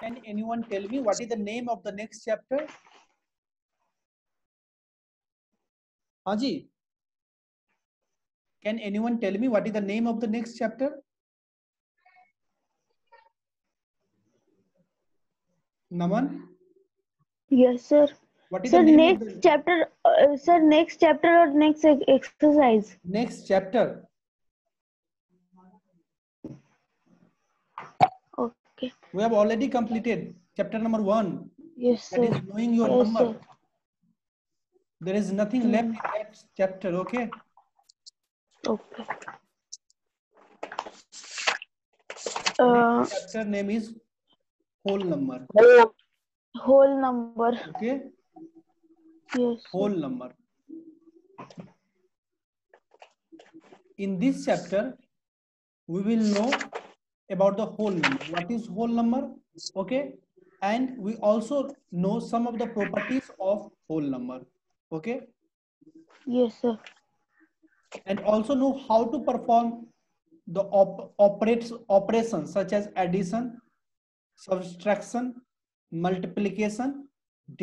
Can anyone tell me what is the name of the next chapter? Haji, can anyone tell me what is the name of the next chapter? Naman? Yes, sir. What is sir, the name next the... chapter, uh, sir, next chapter or next exercise? Next chapter. Okay. We have already completed chapter number one. Yes, sir. That is knowing your yes, number. Sir. There is nothing left mm. in that chapter, okay? Okay. Uh, chapter name is whole number. Whole number. Okay. Yes. Whole number. In this chapter, we will know about the whole number what is whole number okay and we also know some of the properties of whole number okay yes sir and also know how to perform the op operates operations such as addition subtraction multiplication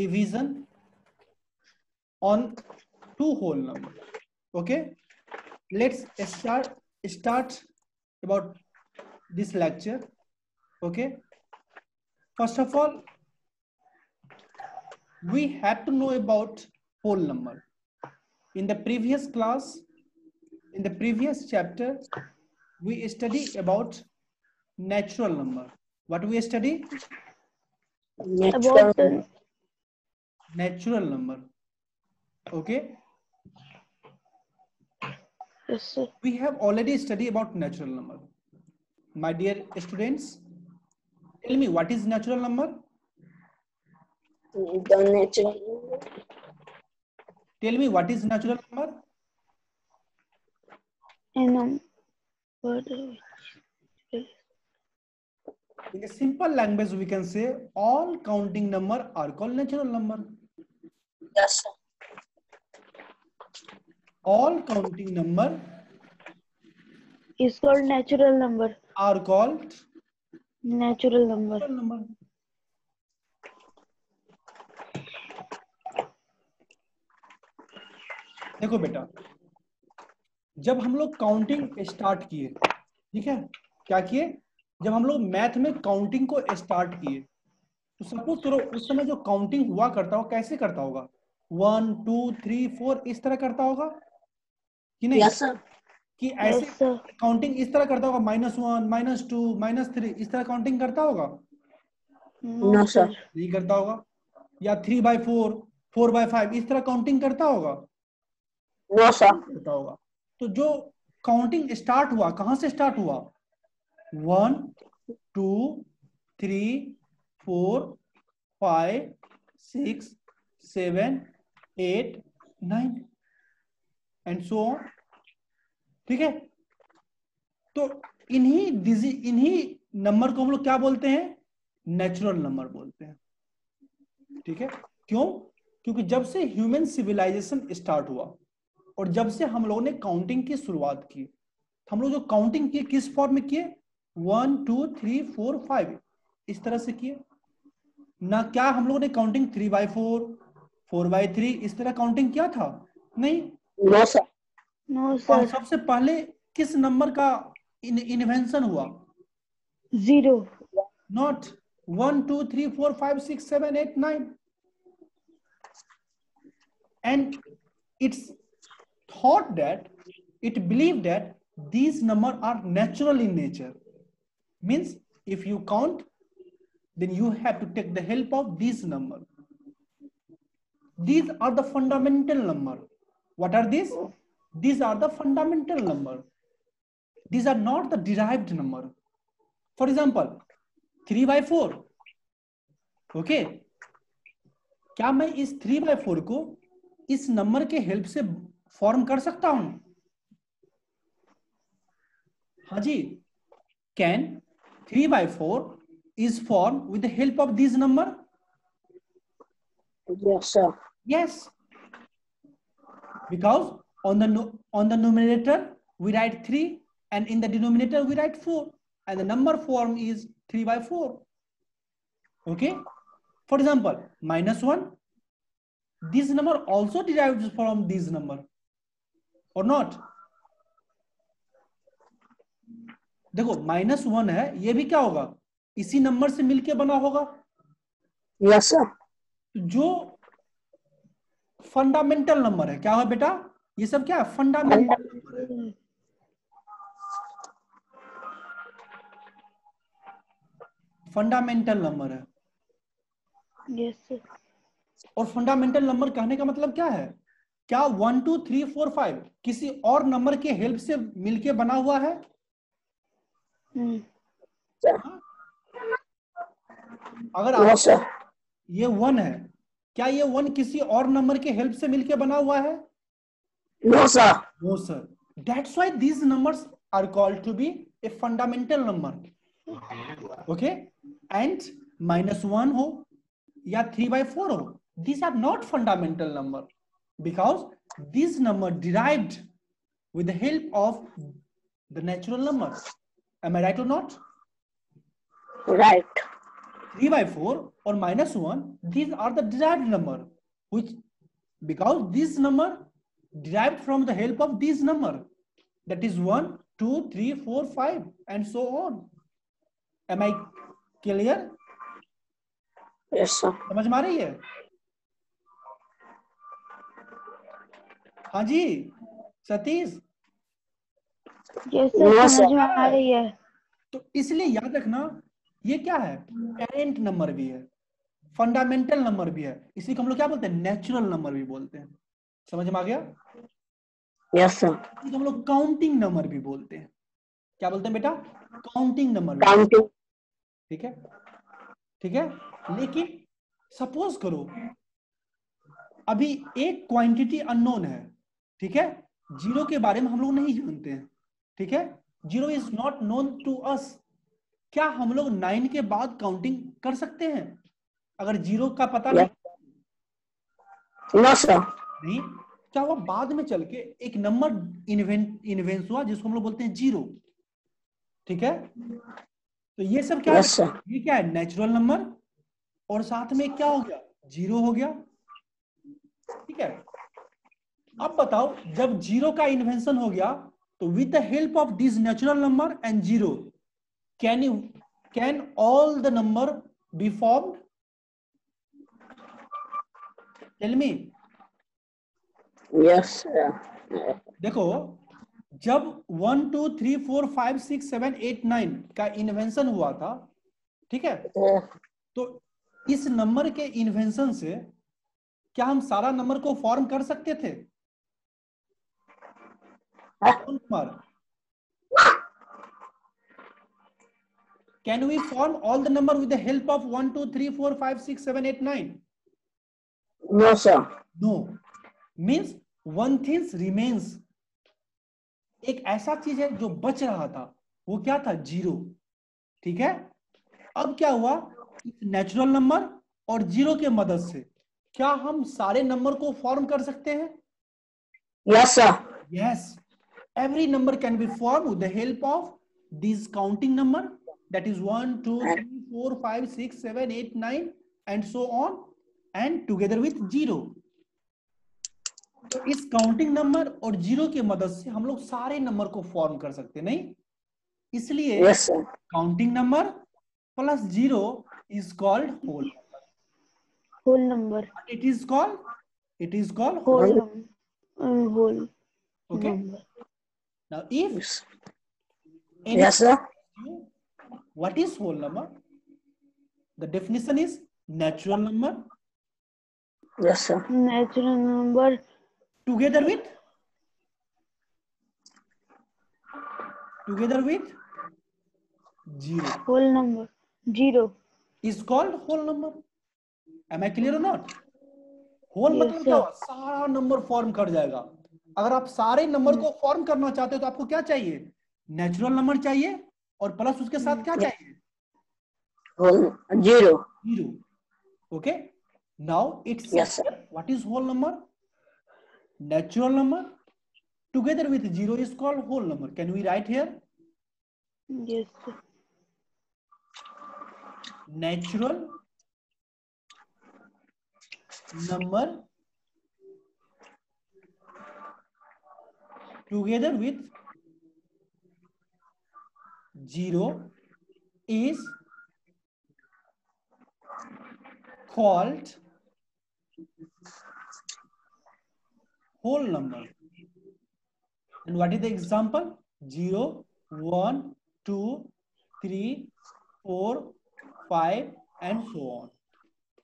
division on two whole number okay let's start start about this lecture okay first of all we had to know about whole number in the previous class in the previous chapter we study about natural number what we study natural natural number okay yes, we have already studied about natural number my dear students tell me what is natural number the natural tell me what is natural number a number in a simple language we can say all counting number are called natural number yes sir. all counting number is called natural number are called natural number. Natural number. देखो बेटा जब हम लोग counting start किए ठीक है क्या किए जब हम लोग मैथ में काउंटिंग को स्टार्ट किए तो सपोज करो उस समय जो काउंटिंग हुआ करता हो कैसे करता होगा वन टू थ्री फोर इस तरह करता होगा कि नहीं yes, कि ऐसे काउंटिंग इस तरह करता होगा minus one minus two minus three इस तरह काउंटिंग करता होगा नो सर नहीं करता होगा या three by four four by five इस तरह काउंटिंग करता होगा नो सर करता होगा तो जो काउंटिंग स्टार्ट हुआ कहां से स्टार्ट हुआ one two three four five six seven eight nine and so on ठीक है तो इन्हीं डिजी इन्हीं नंबर को हम लोग क्या बोलते हैं नेचुरल नंबर बोलते हैं ठीक है क्यों क्योंकि जब से ह्यूमन सिविलाइजेशन स्टार्ट हुआ और जब से हम लोगों ने काउंटिंग की शुरुआत की हम लोग जो काउंटिंग किए किस फॉर्म में किए one two three four five इस तरह से किए ना क्या हम लोगों ने counting three by four four by three इस तरह काउंटिंग किया था नहीं नो सर no, और सबसे पहले किस नंबर का इन्वेंशन हुआ zero not one two three four five six seven eight nine and it's thought that it believe that these number are natural in nature means if you count then you have to take the help of these number these are the fundamental number what are these these are the fundamental number. These are not the derived number. For example, 3 by 4. Okay. क्या मैं इस 3 by 4 को इस number के help से form कर सकता हूं हाँ जी can 3 by 4 is formed with the help of this number? Yes, sir. Yes. Because on the on the numerator we write 3 and in the denominator we write 4 and the number form is 3 by 4 okay for example minus 1 this number also derives from this number or not देखो minus one है ये भी क्या होगा इसी number से मिलके बना होगा यस yes, सर जो फंडामेंटल नंबर है क्या है बेटा ये सब क्या फंडामेंटल नंबर है फंडामेंटल नंबर है yes, और फंडामेंटल नंबर कहने का मतलब क्या है क्या one two three four five किसी और नंबर के हेल्प से मिलके बना हुआ है hmm. अगर आप yes, ये वन है क्या ये वन किसी और नंबर के हेल्प से मिलके बना हुआ है No, sir. No, sir. That's why these numbers are called to be a fundamental number. Okay? And minus 1 ho, yeah, 3 by 4 ho. These are not fundamental number because these number derived with the help of the natural numbers. Am I right or not? Right. 3 by 4 or minus 1, these are the derived number, which because this number derived from the help of these number. That is 1, 2, 3, 4, 5 and so on. Am I clear? Yes, sir. समझ में आ रही है हाँ जी Satish yes, तो इसलिए याद रखना ये क्या है पेरेंट नंबर भी है फंडामेंटल नंबर भी है इसी को हम लोग क्या बोलते हैं नेचुरल नंबर भी बोलते हैं समझ में आ गया यस सर तो हम लोग काउंटिंग नंबर भी बोलते हैं क्या बोलते हैं बेटा काउंटिंग नंबर काउंटिंग ठीक है ठीक है लेकिन सपोज करो अभी एक क्वांटिटी अननोन है ठीक है जीरो के बारे में हम लोग नहीं जानते हैं ठीक है zero is not known to us क्या हम लोग नाइन के बाद काउंटिंग कर सकते हैं अगर जीरो का पता नहीं नहीं क्या हुआ बाद में चल के एक नंबर इन्वेंट इन्वेंस हुआ जिसको हम लोग बोलते हैं जीरो ठीक है तो ये सब क्या yes, है ये क्या है नेचुरल नंबर और साथ में क्या हो गया जीरो हो गया ठीक है अब बताओ जब जीरो का इन्वेंशन हो गया तो with the help of this natural number and zero can you can all the number be form tell me yes, देखो जब one two three four five six seven eight nine का invention हुआ था ठीक है तो, तो इस नंबर के इन्वेंशन से क्या हम सारा नंबर को फॉर्म कर सकते थे can we form all the number with with the help of 1 2 3 4 5 6 7 8 9 no sir means one things remains एक ऐसा चीज है जो बच रहा था वो क्या था जीरो ठीक है अब क्या हुआ नेचुरल नंबर और जीरो के मदद से क्या हम सारे नंबर को फॉर्म कर सकते हैं yes yes every number can be form with the help of this counting number that is one two three four five six seven eight nine and so on and together with zero तो इस counting number और zero की मदद से हम लोग सारे number को फॉर्म कर सकते नहीं इसलिए counting number plus zero is called whole whole number it is called it is called whole whole okay now if yes sir what is whole number the definition is natural number yes sir natural number together with together with zero whole number zero is called whole number am i clear or not whole yes, मतलब क्या सारा number form कर जाएगा अगर आप सारे number को form hmm. करना चाहते हो तो आपको क्या चाहिए नेचुरल नंबर चाहिए और प्लस उसके साथ hmm, क्या चाहिए zero zero okay now it's what is whole number natural number together with zero is called whole number. Can we write here? Yes. Sir. Natural number together with zero is called whole number. And what is the example? 0, 1, 2, 3, 4, 5, and so on.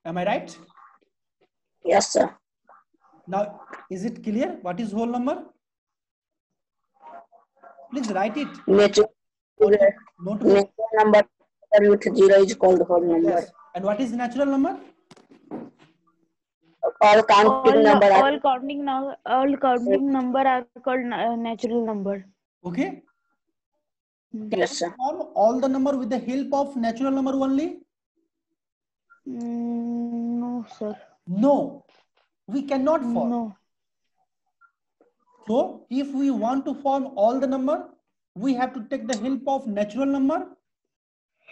Am I right? Yes, sir. Now, is it clear? What is whole number? Please write it. Natural number. natural number with 0 is called whole number. Yes. And what is natural number? all counting number all are, counting now all counting number are called natural number okay hmm. yes, sir. form all the number with the help of natural number only hmm, no sir no we cannot form no so if we want to form all the number we have to take the help of natural number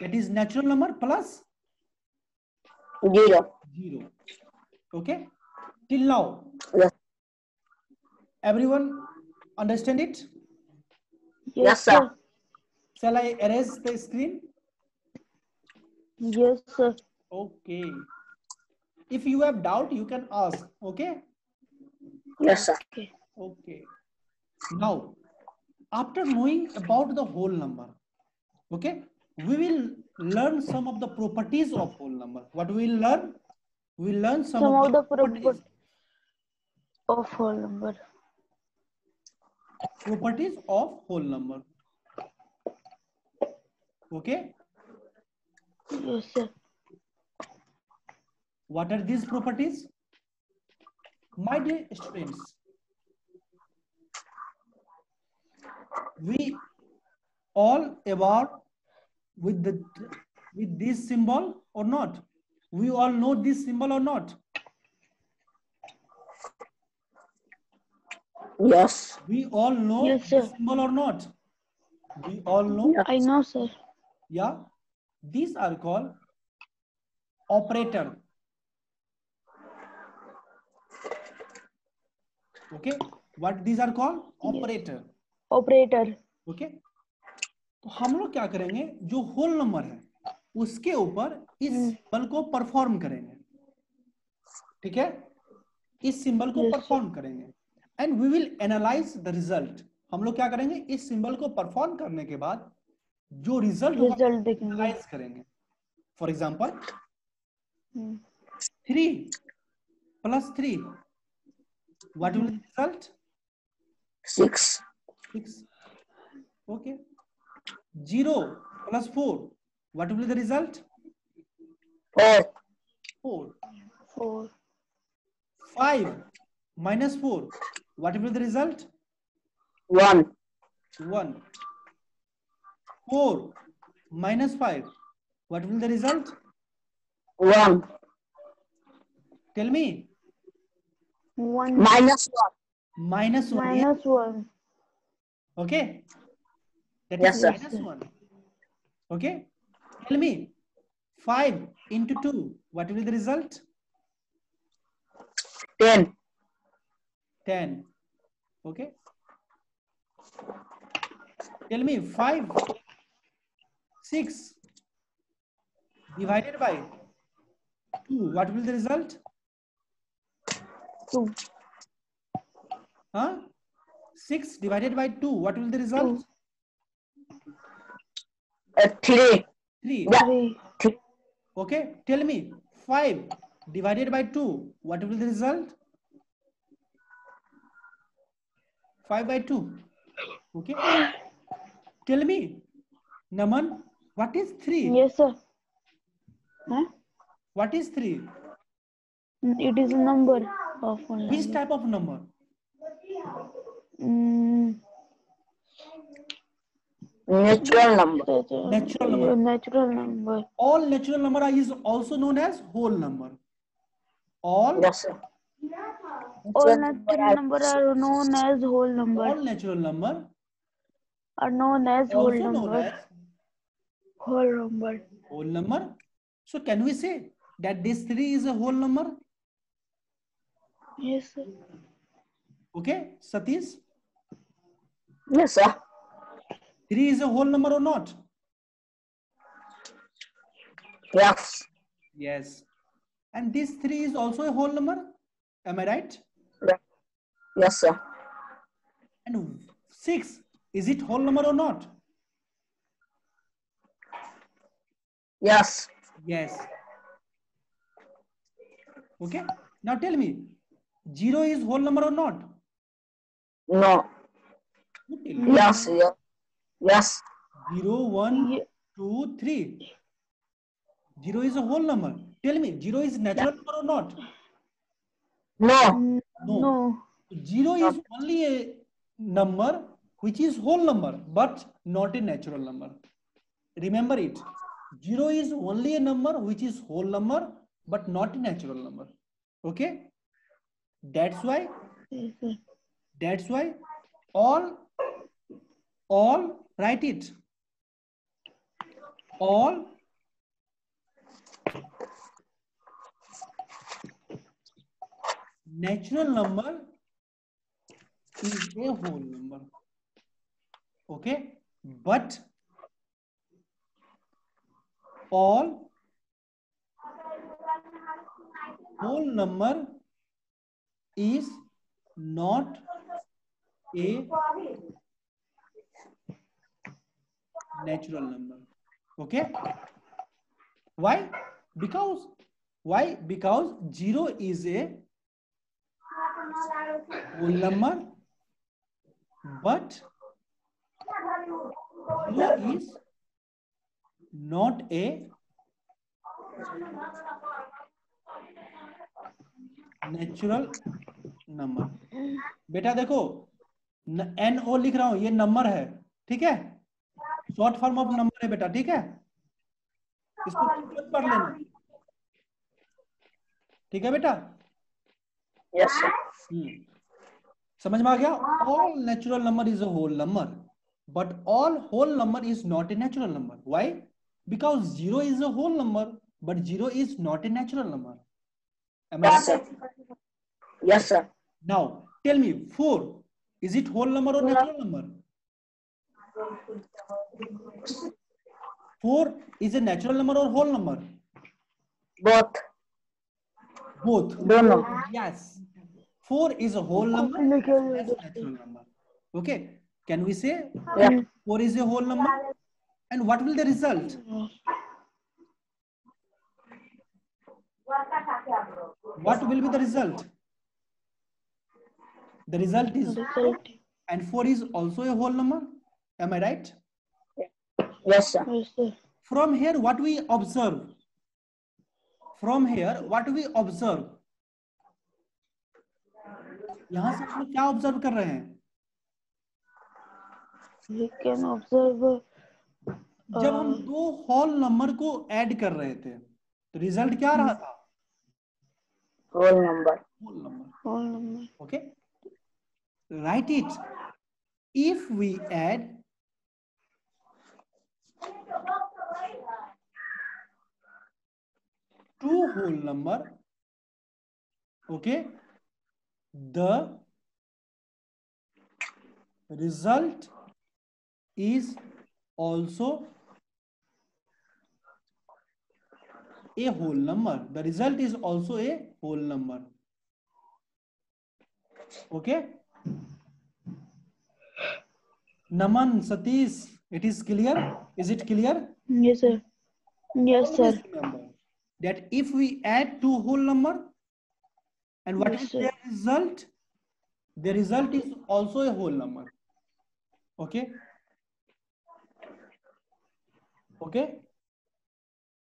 that is natural number zero. Zero. Okay? Till now. Yes. Everyone understand it? Yes, sir. Shall I erase the screen? Yes, sir. Okay. If you have doubt, you can ask. Okay? Yes, sir. Okay. okay. Now, after knowing about the whole number, okay, we will learn some of the properties of whole number. What we will learn? we learn some, some of, the, of the properties of whole number properties of whole number okay yes sir what are these properties my dear students we all about with the with this symbol or not We all know this symbol or not? Yes. We all know yes, this symbol or not? We all know. yes. I know, sir. Yeah. These are called operator. Okay. What these are called? Operator. yes. Operator. Okay. तो हम लोग क्या करेंगे जो whole number है उसके ऊपर इस हम्म। सिंबल को परफॉर्म करेंगे ठीक है इस सिंबल को परफॉर्म करेंगे and we will analyse the result हम लोग क्या करेंगे इस सिंबल को परफॉर्म करने के बाद जो रिजल्ट एनालाइज करेंगे for example three plus three what will result six six okay zero plus four What will be the result? Four. Four. Four. Five minus four. What will be the result? One. One. Four minus five. What will be the result? One. Tell me. One. Minus one. Minus one. Minus one. Okay. That yes, minus one. Okay. Tell me, 5 into 2, what will be the result? 10. 10. Okay. Tell me, 5, 6 divided by 2, what will be the result? 2. Huh? 6 divided by 2, what will be the result? Uh, 3. three. Yeah. Okay, tell me five divided by two. What will be the result? Five by two. Okay. Tell me, Naman, what is three? Yes, sir. Huh? What is three? It is a number of one. Which type of number? Mm, natural number natural number natural number all natural number is also known as whole number all yes sir all natural number are known as whole number all natural number are known as whole number whole number whole number so can we say that this 3 is a whole number yes sir okay satish yes sir 3 is a whole number or not? Yes. Yes. And this 3 is also a whole number? Am I right? Yes, sir. And 6, is it whole number or not? Yes. Yes. Okay. Now tell me, 0 is whole number or not? No. Yes, yes. Yes. 0, 1, yeah. 2, 3. 0 is a whole number. Tell me, 0 is natural number or not? No. No. no. 0 is only a number which is whole number but not a natural number. Remember it. 0 is only a number which is whole number but not a natural number. Okay? That's why that's why all all write it all natural number is a whole number okay but all whole number is not a natural number okay why because why because zero is a whole number but zero is not a natural number बेटा देखो N O लिख रहा हूं ये number है ठीक है short form of number है बेटा ठीक है इसको पढ़ हाँ, लेना हाँ। ठीक है बेटा यस हम्म। समझ में आ गया all natural number is a whole number but all whole number is not a natural number why because zero is a whole number but zero is not a natural number yes sir now tell me four is it whole number और natural number 4 is a natural number or whole number? Both. Both. Don't know. Yes. 4 is a whole number. Yes, natural number. Okay. Can we say yeah. 4 is a whole number? And what will the result? What will be the result? The result is 4 and 4 is also a whole number. Am I right? Yes, sir. From here, what we observe? From here, what we observe? यहाँ से हम क्या observe कर रहे हैं We can observe, uh, जब हम um, दो हॉल नंबर को ऐड कर रहे थे तो रिजल्ट क्या रहा था whole number whole number whole number okay right it if we add 2 whole number, okay, the result is also a whole number. The result is also a whole number. Okay. Naman, Satish, it is clear? Is it clear? Yes, sir. Yes, sir. that if we add two whole number, and what yes, is their result? The result is also a whole number. Okay. Okay.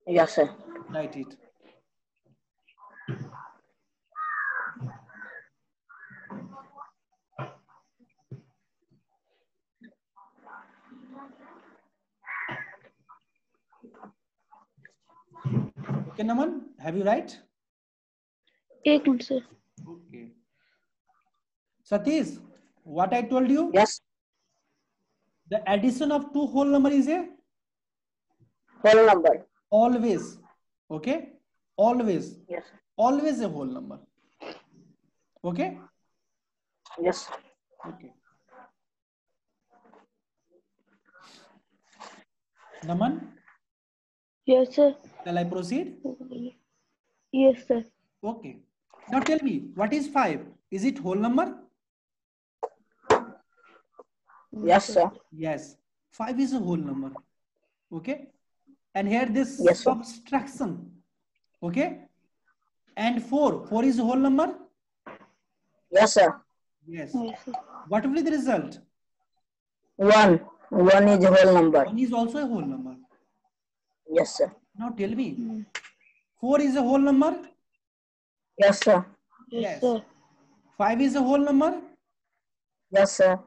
Yes, sir. Write it. Okay, Naman, have you right? Eight, sir. Okay. Satish, what I told you? Yes. The addition of two whole number is a whole number. Always. Okay. Always. Yes. Always a whole number. Okay. Yes. Okay. Naman? Yes, sir. Shall I proceed? Yes, sir. Okay. Now tell me, what is 5? Is it whole number? Yes, sir. Yes. 5 is a whole number. Okay. And here this yes, subtraction. Okay. And 4. 4 is a whole number? Yes, sir. Yes. yes sir. What will be the result? 1. 1 is a whole number. 1 is also a whole number. Yes, sir. Now tell me, hmm. 4 is a whole number? Yes, sir. Yes. Sir. 5 is a whole number? Yes, sir.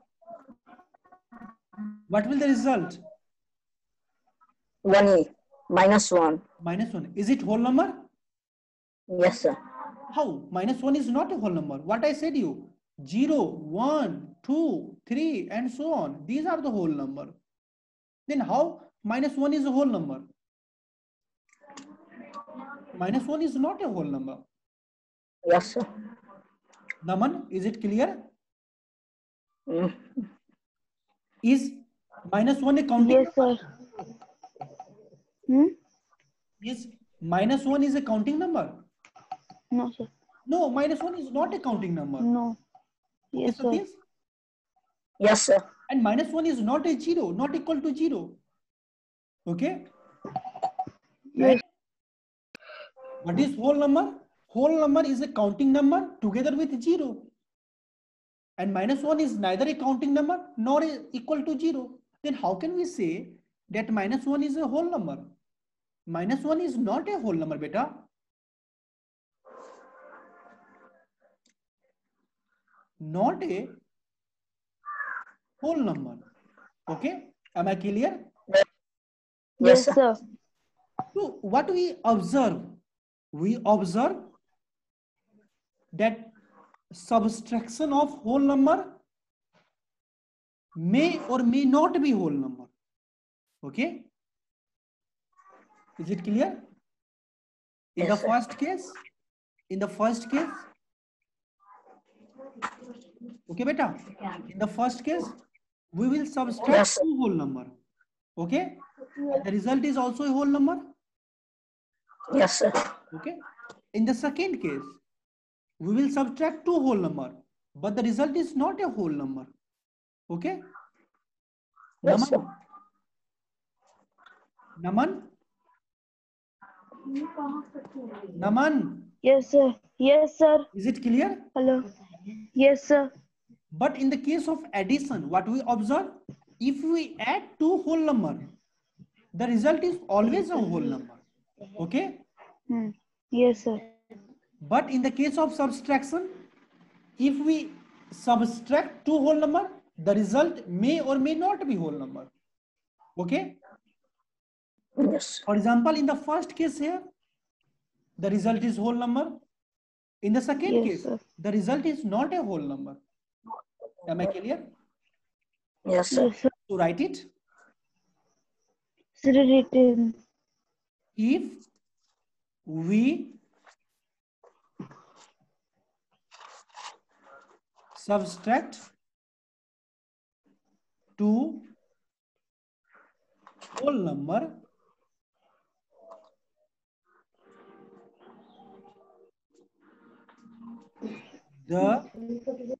What will the result? 1 e, minus 1. Minus 1. Is it whole number? Yes, sir. How? Minus 1 is not a whole number. What I said you? Zero, one, two, three, and so on. These are the whole number. Then how? Minus 1 is a whole number minus 1 is not a whole number. Yes, sir. Naman, is it clear? Mm. Is minus 1 a counting yes, number? Sir. Hmm? Is minus 1 is a counting number? No, sir. No, minus 1 is not a counting number. No. Yes, sir. Yes, sir. Yes, sir. And minus 1 is not a 0, not equal to 0. Okay? What is whole number? Whole number is a counting number together with zero. And minus one is neither a counting number nor equal to zero. Then how can we say that minus one is a whole number? Minus one is not a whole number, beta. Not a whole number. Okay. Am I clear? Yes, sir. So what we observe we observe that subtraction of whole number may or may not be whole number okay is it clear in yes, the sir. first case in the first case okay beta in the first case we will subtract yes. two whole number okay yes. the result is also a whole number yes sir Okay. In the second case, we will subtract two whole number, but the result is not a whole number. Okay. Yes, Naman. Naman. Naman. Yes, sir. Yes, sir. Is it clear? Hello. Yes, sir. But in the case of addition, what we observe, if we add two whole number, the result is always a whole number. Okay? Hmm. Yes, sir. But in the case of subtraction, if we subtract two whole number, the result may or may not be whole number. Okay? Yes. For example, in the first case here, the result is whole number. In the second yes, case, sir. the result is not a whole number. Am I clear? Yes, sir. To write it. Sir, written. If we subtract 2 whole number the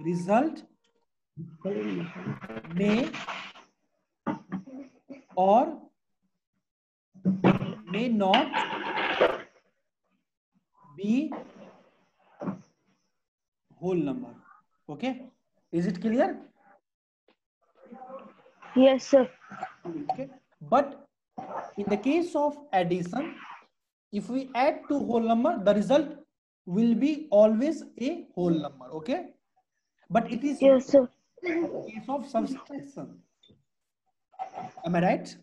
result may or may not be whole number okay is it clear yes sir okay but in the case of addition if we add to whole number the result will be always a whole number okay but it is yes sir case of subtraction am i right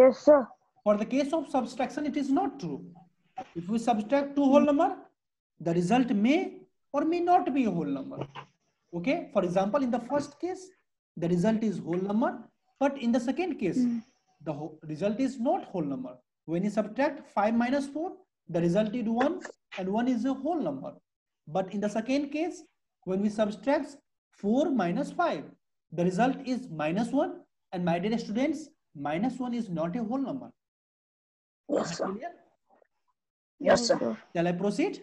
yes sir for the case of subtraction, it is not true. If we subtract two whole number, the result may or may not be a whole number. Okay. For example, in the first case, the result is whole number. But in the second case, mm. the result is not whole number. When you subtract 5 minus 4, the result is 1 and 1 is a whole number. But in the second case, when we subtract 4 minus 5, the result is minus 1 and my dear students, minus 1 is not a whole number. Yes, sir. Yes, sir. Shall I proceed?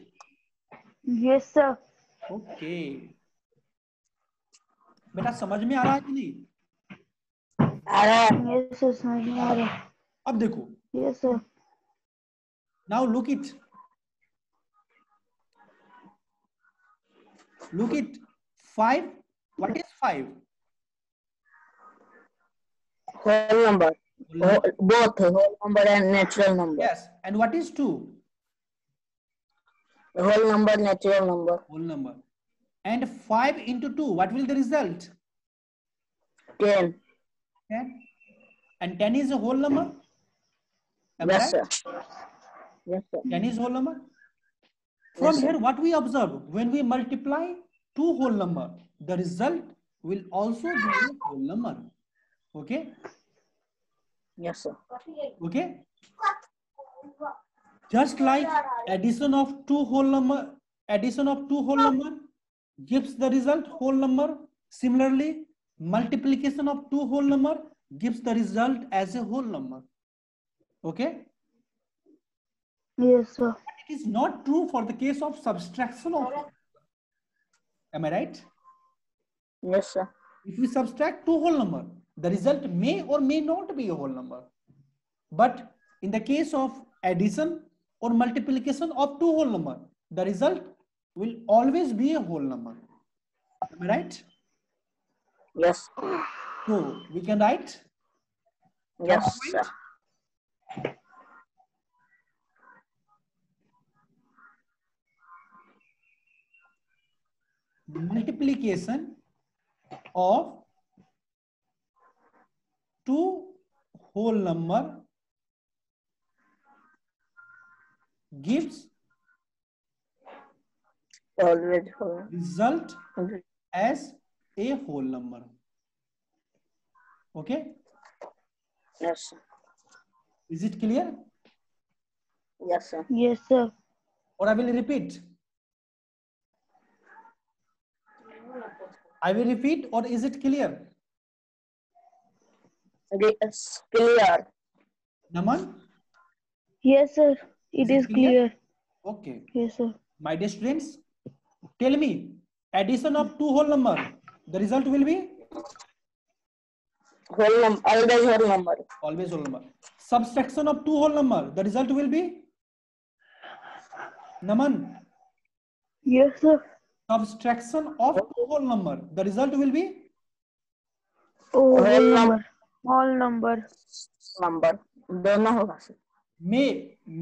Yes, sir. Okay बेटा समझ में आ रहा है कि नहीं आ रहा है यस समझ में आ रहा है अब देखो yes sir now look it look it five what is five number Oh, both whole number and natural number. Yes. And what is 2? Whole number, natural number. Whole number. And 5 into 2, what will the result? 10. 10. And 10 is a whole number? Am yes, right? sir. Yes, sir. 10 is whole number? From yes, here, what we observe, when we multiply two whole number, the result will also be a whole number. Okay. Yes, sir. Okay. Just like addition of two whole number, addition of two whole number gives the result whole number. Similarly, multiplication of two whole number gives the result as a whole number. Okay. Yes, sir. But it is not true for the case of subtraction of. Am I right? Yes, sir. If we subtract two whole number, the result may or may not be a whole number. But in the case of addition or multiplication of two whole number, the result will always be a whole number. Am I right? Yes. So we can write? Yes. Multiplication of two whole number gives always whole. result as a whole number. Okay? Yes, sir. Is it clear? Yes, sir. Yes, sir. Or I will repeat. I will repeat or is it clear? It's clear. Naman? Yes, sir. It is, is it clear? clear? Okay. Yes, sir. My dear students, tell me, addition of two whole number, the result will be? Whole number, always whole number. Always whole number. Subtraction of two whole number, the result will be? Naman? Yes, sir. Subtraction of two whole number, the result will be? whole number. Whole number number दोनों होगा sir may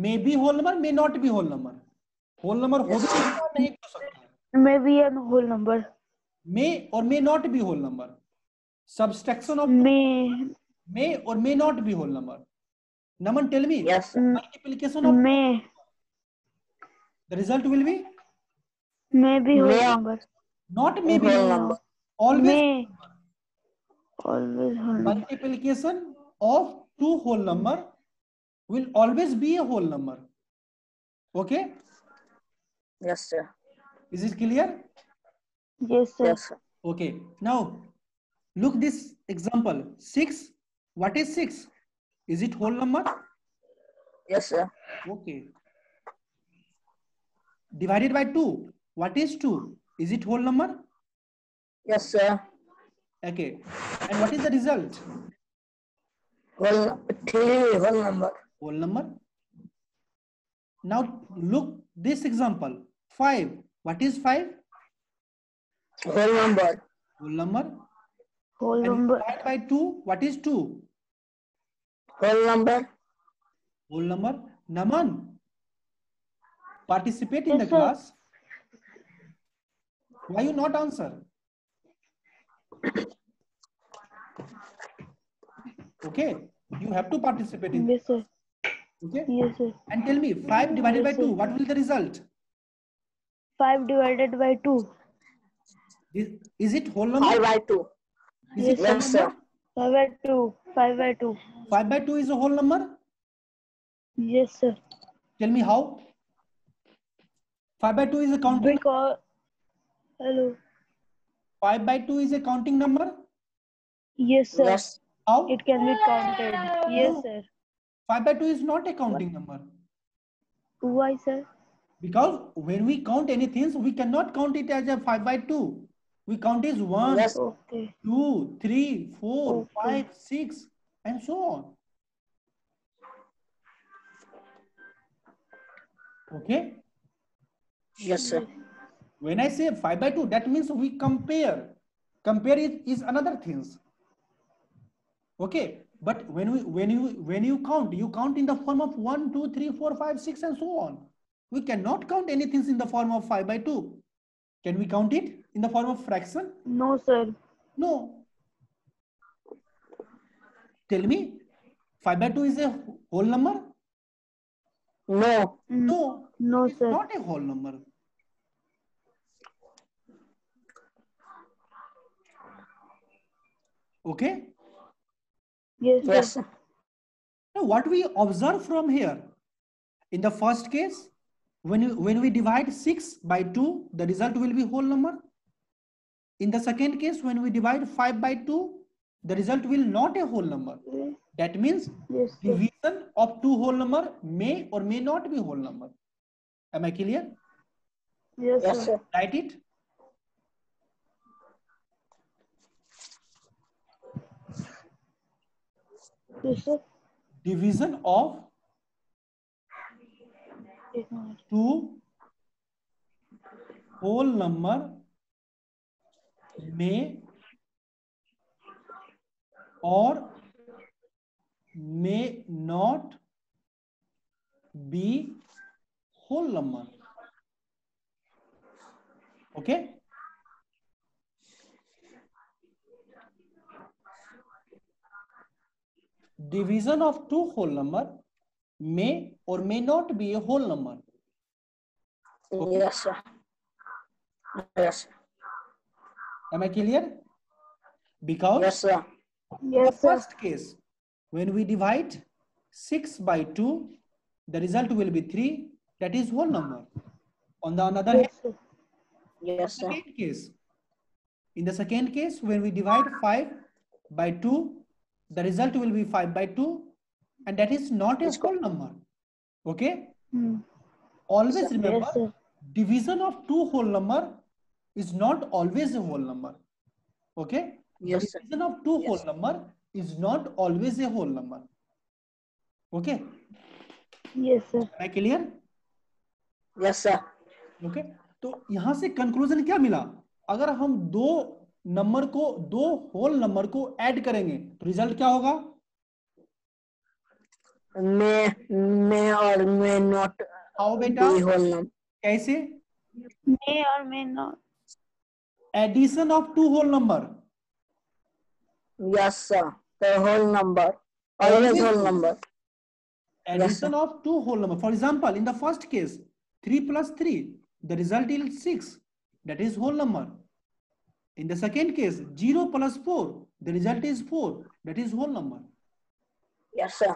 may be whole number may not be whole number whole number हो भी सकता नहीं हो सकता may be an whole number may और may not be whole number subtraction of may may और may not be whole number Naman tell me multiplication of may the result will be may be whole number not may be whole number always always whole multiplication of two whole number will always be a whole number okay yes sir is it clear yes sir, yes, sir. okay now look this example 6 what is 6 is it whole number yes sir okay divided by 2 what is 2 is it whole number yes sir Okay. And what is the result? Well, clearly whole number. Whole number. Now look this example. Five. What is five? Whole number. Whole number. Whole number. Divide by two. What is two? Whole number. Whole number. Naman. Participate in yes, the sir. class. Why you not answer? okay you have to participate in yes sir okay yes sir and tell me 5 divided yes, by 2 what will the result 5 divided by 2 is, is it whole number 5 by 2 is yes, it yes sir 5 by 2 5 by 2 5 by 2 is a whole number yes sir tell me how 5 by 2 is a counter because hello 5 by 2 is a counting number? Yes, sir. Yes. How? It can be counted. Yes, sir. 5 by 2 is not a counting number. Why, sir? Because when we count anything, so we cannot count it as a 5 by 2. We count is 1, yes. 2, 3, 4, okay. 5, 6, and so on. Okay? Yes, sir. When I say 5 by 2, that means we compare. Compare is, is another things. Okay. But when we when you when you count, you count in the form of 1, 2, 3, 4, 5, 6, and so on. We cannot count anything in the form of 5 by 2. Can we count it in the form of fraction? No, sir. No. Tell me, 5 by 2 is a whole number? No. No. No, it's sir. not a whole number. Okay? Yes, yes. now, what we observe from here, in the first case, when we, when we divide 6 by 2, the result will be whole number. In the second case, when we divide 5 by 2, the result will not a whole number. That means yes, division of two whole number may or may not be whole number. Am I clear? Yes, yes sir. Write it. Division of 2 whole number may not be whole number. Okay, division of two whole number may or may not be a whole number. Okay. Mm, yes, sir. Yes. Am I clear? Because yes, sir. Yes, first case, when we divide 6 by 2, the result will be 3. That is whole number. On the another yes, hand, yes, sir. Case, in the second case, when we divide 5 by 2, the result will be 5 by 2 and that is not a whole number okay hmm. always remember yes, division of two whole number is not always a whole number okay yes the division sir. of two yes. whole number is not always a whole number okay yes sir am i clear yes sir okay तो यहां से conclusion क्या मिला अगर हम दो number को दो होल नंबर को ऐड करेंगे तो रिजल्ट क्या होगा मैं मैं और मैं नॉट आओ बेटा होल नंबर कैसे मैं और may not addition of two whole number yes sir whole number always whole number addition of two whole number for example in the first case three plus three the result is six that is whole number In the second case, 0 plus 4, the result is 4. That is whole number. Yes, sir.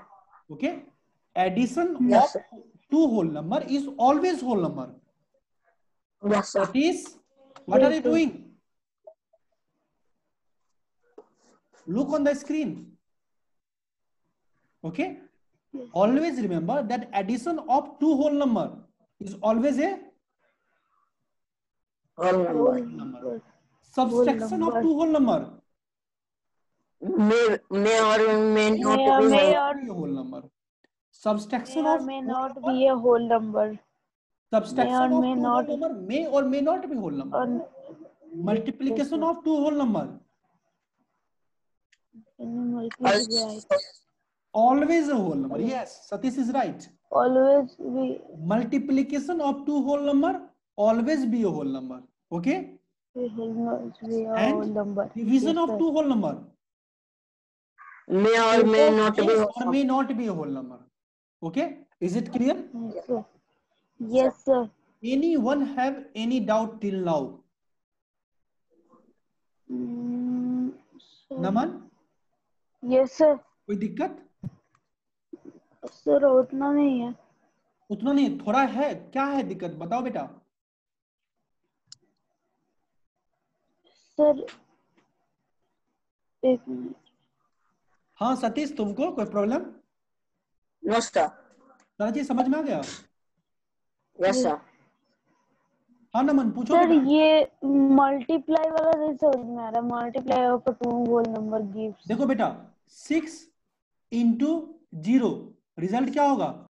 Okay. Addition yes, of sir. two whole number is always whole number. Yes, sir. That is, what yes, are you doing? Look on the screen. Okay. Yes. Always remember that addition of two whole number is always a whole number. number. subtraction of two whole number may may or may not may or may or be a whole number subtraction of may not be a whole number subtraction may or may not number may or may not be whole number multiplication of two whole number always a whole number yes satish is right always be multiplication of two whole number always be a whole number okay and division yes, of two whole number may or may not be or may not be a whole number okay is it clear yes sir, yes, sir. anyone have any doubt till now mm, sir. Naman yes sir कोई दिक्कत sir उतना नहीं है उतना नहीं थोड़ा है क्या है दिक्कत बताओ बेटा सर एक मिनट हाँ सतीश तुमको कोई प्रॉब्लम नो जी समझ में आ गया हाँ नमन पूछो सर ये मल्टीप्लाई वाला नहीं समझ में आ रहा multiply of two whole number gives देखो बेटा सिक्स इंटू जीरो रिजल्ट क्या होगा